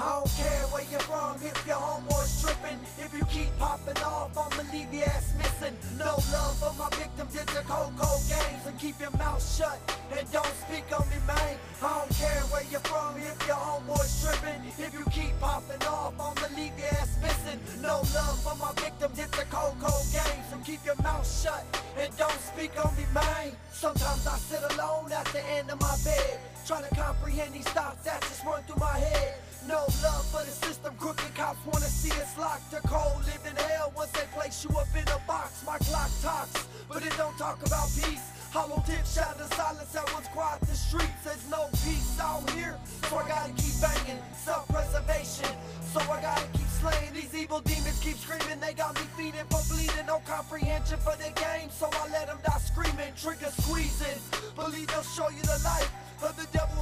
I don't care where you're from if your homeboy's tripping. If you keep popping off, I'ma leave your ass missing. No love for my victims, it's a cold, cold games. And keep your mouth shut and don't speak on me, man. I don't care where you're from if your homeboy's tripping. If you keep popping off, I'ma leave your ass missing. No love for my victims, it's a cold, cold game. So keep your mouth shut and don't speak on me, man. Sometimes I sit alone at the end of my bed, trying to comprehend these thoughts that just run through my head. Locked. A cold living hell once they place you up in a box. My clock talks, but it don't talk about peace. Hollow tip shatter silence that once quiet the streets. There's no peace out here, so I gotta keep banging. Self-preservation, so I gotta keep slaying. These evil demons keep screaming, they got me feeding for bleeding. No comprehension for the game, so I let them die screaming. Trigger squeezing, believe they'll show you the light. Of the devil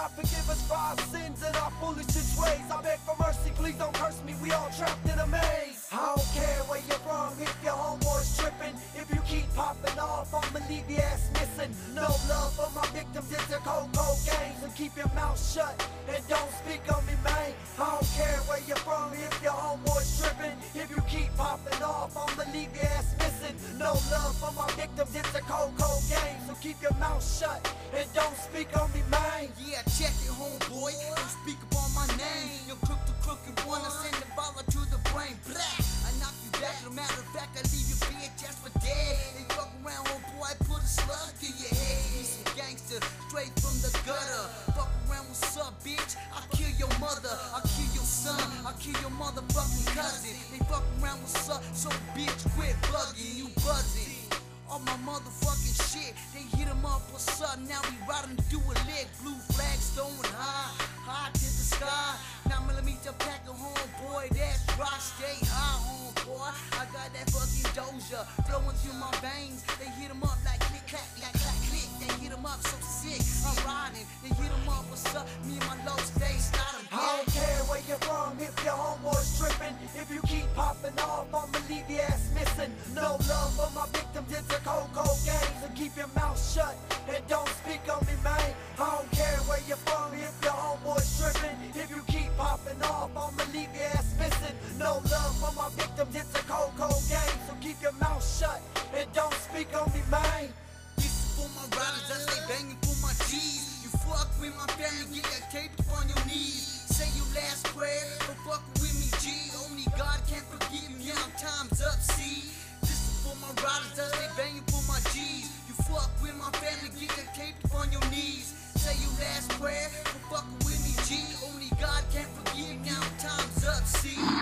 God forgive us for our sins and our foolish ways. I beg for mercy, please don't curse me. We all trapped in a maze. I don't care where you're from, if your homeboy's tripping. If you keep popping off, I'ma leave your ass missing. No love for my victims, it's a cold, cold games. And keep your mouth shut and don't speak on me, man. I don't care where you're from, if your homeboy's tripping. If you keep popping off, I'ma leave your ass missing. No love for my victims, it's a cold, cold game. Keep your mouth shut and don't speak on me, man. Yeah, check it, homeboy. Don't speak upon my name. You crook the crooked one, I send the baller to the brain. Blah! I knock you back, no matter of fact, I leave you bitch just for dead. They fuck around, homeboy, I put a slug to your head. You some gangster, straight from the gutter. Fuck around, what's up, bitch? I'll kill your mother, I'll kill your son, I'll kill your motherfucking cousin. They fuck around, what's up? So bitch, quit bugging. My motherfucking shit, they hit him up, what's up? Now we riding do a lick. Blue flags throwing high, high to the sky. Now millimeter pack a homeboy, that's right, stay high, homeboy. I got that fucking doja flowing through my veins. They hit him up like click, clack, like clack, click. They hit him up so sick, I'm riding. They hit him up, what's up? Me and my low stay, start him I don't care where you're from, if your homeboy's tripping. If you keep popping off, I'ma leave your ass missing. No love No love for my victims, it's a cold, cold game. So keep your mouth shut and don't speak on me, man. This is for my riders, I stay banging for my G's. You fuck with my family, get that tape up on your knees. Say your last prayer, do fuck with me, G. Only God can forgive me, now. Time's up, see. This is for my riders, I stay banging for my G's. You fuck with my family, get that tape up on your knees. Say your last prayer, do fuck with me, G. Only God can forgive me, now time's up, see.